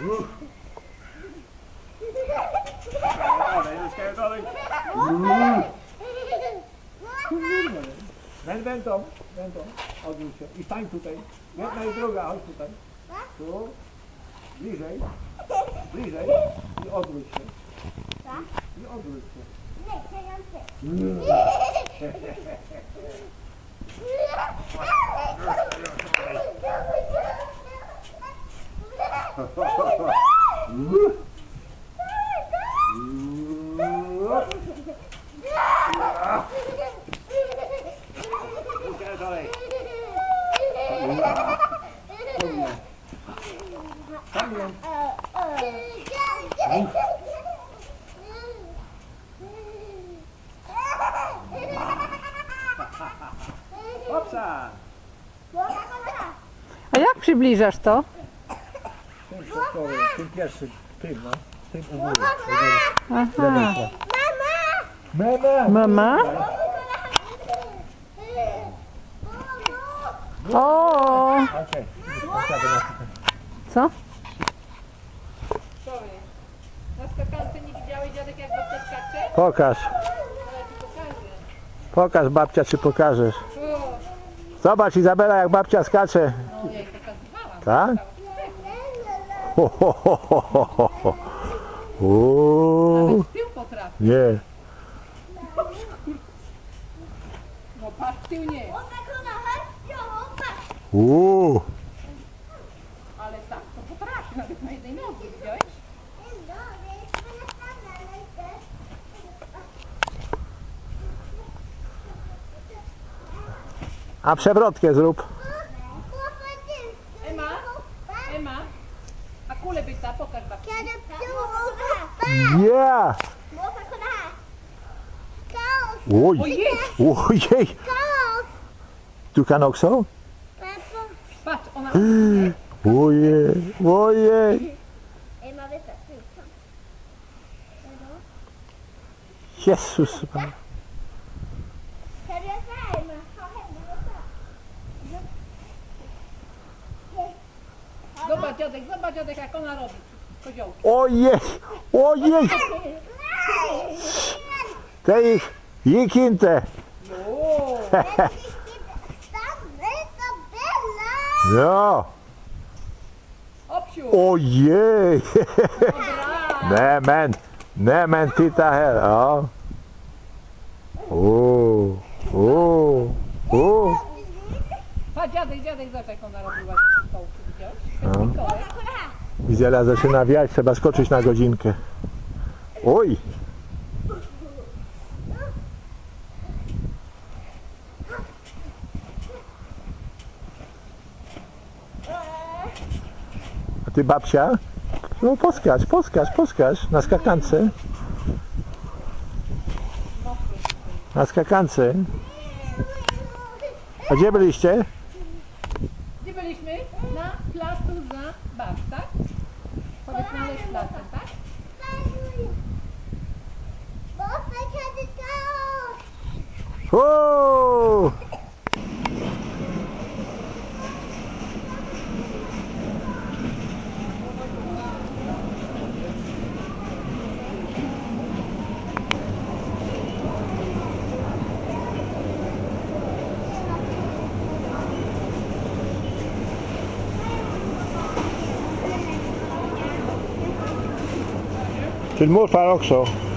Uff. Dalej, już dalej. Węd, wędą. Odwróć się. I stań tutaj. Jedna i druga, chodź tutaj. Tu. Bliżej. Bliżej. I odwróć się. I odwróć się. Idzie dalej. Tam. A jak przybliżasz to? Środkowym, tym pierwszym, tym no. Tym u góry. Aha. Mama! Mama? O, co? Pokaż. Pokaż babcia, czy pokażesz. Zobacz Izabela, jak babcia skacze. no. Tak? Ho, ho, ho, ho, ho, ho. Uuu, tył nie. No patrz tył nie. Uuu. Ale tak, to potrafi. Nawet na jednej nodze, widziałeś? A przewrotkę zrób. kule byť na pokrba. Kade. Yeah. Oei. Oei. Doe Tu kan ook zo? Pat. Oei. Oei. Jezus. jesus Dobatetek, dobatetek jak on narobi. Kozioł. Ojej, ojej. Te ich, jikinte. No. Ojej. Ne men, ne men titta här. Ja. Oh, oh, oh. Patrz, dziadek, dziadek, zobacz jak on No. Widziela zaczyna wiać, trzeba skoczyć na godzinkę. Oj. A ty babcia? No poskacz, poskacz, poskacz na skakance. Na skakance. A gdzie byliście? Gdzie byliśmy? Na placu za bar, tak? Powiedz na leś placem, tak? There's more fire also.